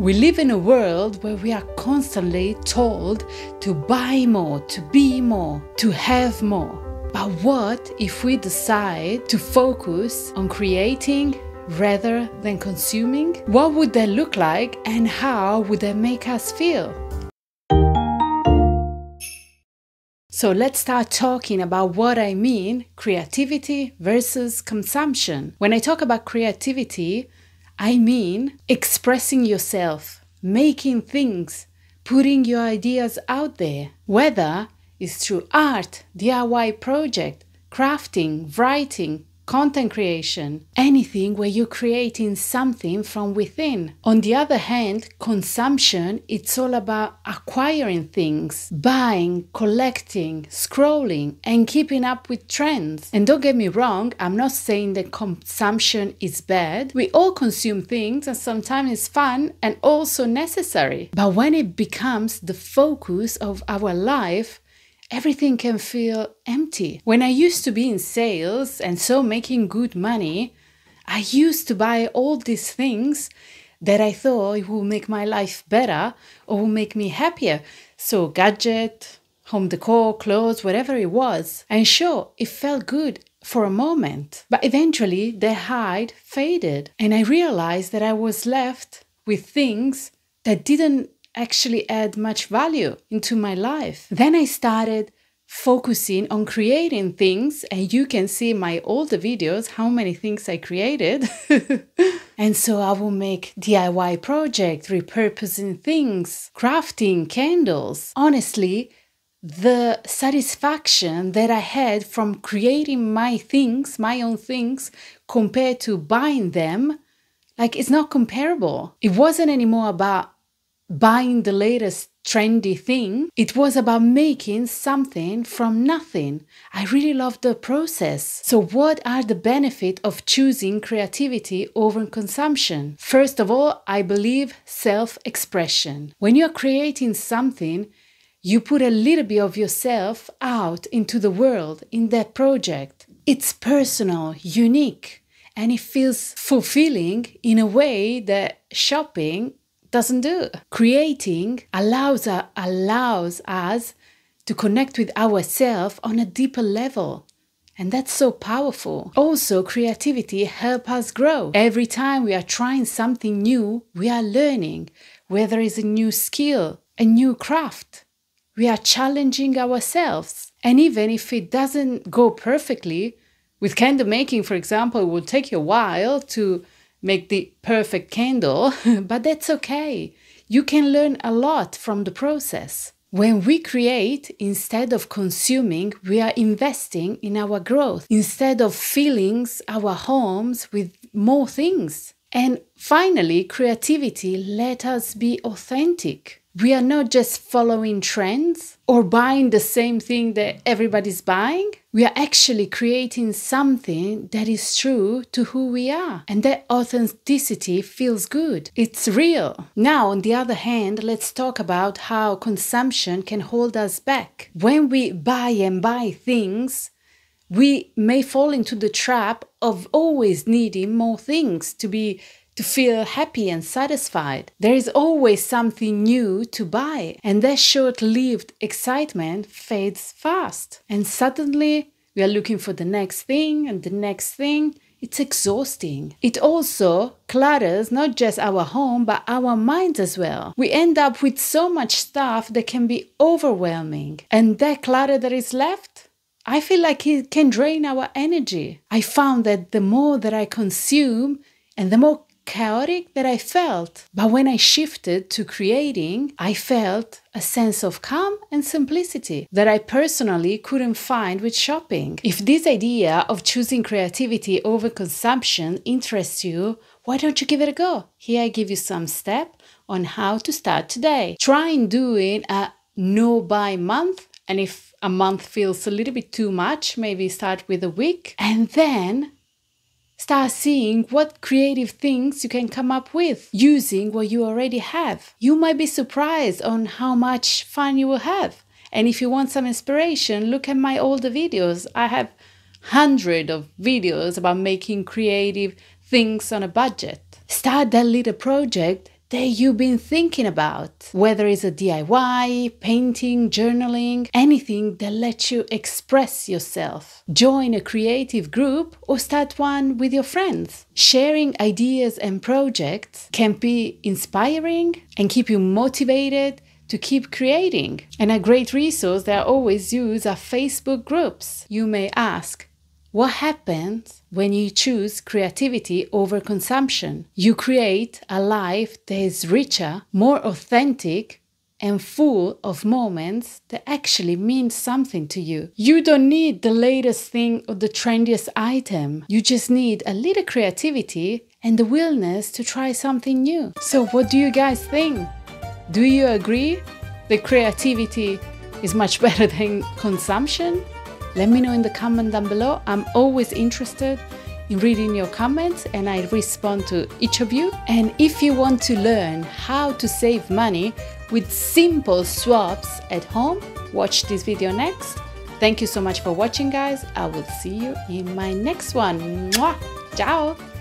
We live in a world where we are constantly told to buy more, to be more, to have more. But what if we decide to focus on creating rather than consuming? What would that look like and how would that make us feel? So let's start talking about what I mean creativity versus consumption. When I talk about creativity, I mean expressing yourself, making things, putting your ideas out there, whether it's through art, DIY project, crafting, writing, content creation, anything where you're creating something from within. On the other hand, consumption, it's all about acquiring things, buying, collecting, scrolling, and keeping up with trends. And don't get me wrong, I'm not saying that consumption is bad. We all consume things and sometimes it's fun and also necessary. But when it becomes the focus of our life, everything can feel empty. When I used to be in sales and so making good money, I used to buy all these things that I thought would make my life better or would make me happier. So, gadget, home decor, clothes, whatever it was. And sure, it felt good for a moment, but eventually the high faded, and I realized that I was left with things that didn't actually add much value into my life. Then I started focusing on creating things and you can see my older videos how many things I created. and so I will make DIY project, repurposing things, crafting candles. Honestly, the satisfaction that I had from creating my things, my own things, compared to buying them, like it's not comparable. It wasn't anymore about buying the latest trendy thing. It was about making something from nothing. I really loved the process. So, what are the benefits of choosing creativity over consumption? First of all, I believe self expression. When you're creating something, you put a little bit of yourself out into the world in that project. It's personal, unique, and it feels fulfilling in a way that shopping doesn't do. Creating allows, uh, allows us to connect with ourselves on a deeper level. And that's so powerful. Also, creativity helps us grow. Every time we are trying something new, we are learning, whether it's a new skill, a new craft. We are challenging ourselves. And even if it doesn't go perfectly, with candle making, for example, it will take you a while to make the perfect candle, but that's okay. You can learn a lot from the process. When we create, instead of consuming, we are investing in our growth. Instead of filling our homes with more things. And finally, creativity let us be authentic we are not just following trends or buying the same thing that everybody's buying. We are actually creating something that is true to who we are. And that authenticity feels good. It's real. Now, on the other hand, let's talk about how consumption can hold us back. When we buy and buy things, we may fall into the trap of always needing more things to be to feel happy and satisfied. There is always something new to buy, and that short lived excitement fades fast. And suddenly, we are looking for the next thing and the next thing. It's exhausting. It also clutters not just our home, but our minds as well. We end up with so much stuff that can be overwhelming. And that clutter that is left, I feel like it can drain our energy. I found that the more that I consume and the more chaotic that I felt. But when I shifted to creating, I felt a sense of calm and simplicity that I personally couldn't find with shopping. If this idea of choosing creativity over consumption interests you, why don't you give it a go? Here I give you some steps on how to start today. Try and doing a no buy month and if a month feels a little bit too much, maybe start with a week and then Start seeing what creative things you can come up with using what you already have. You might be surprised on how much fun you will have. And if you want some inspiration, look at my older videos. I have hundreds of videos about making creative things on a budget. Start that little project that you've been thinking about, whether it's a DIY, painting, journaling, anything that lets you express yourself. Join a creative group or start one with your friends. Sharing ideas and projects can be inspiring and keep you motivated to keep creating. And a great resource that I always use are Facebook groups. You may ask, what happens when you choose creativity over consumption? You create a life that is richer, more authentic, and full of moments that actually mean something to you. You don't need the latest thing or the trendiest item. You just need a little creativity and the willingness to try something new. So, what do you guys think? Do you agree that creativity is much better than consumption? Let me know in the comment down below. I'm always interested in reading your comments and I respond to each of you. And if you want to learn how to save money with simple swaps at home, watch this video next. Thank you so much for watching guys. I will see you in my next one. Mwah! Ciao!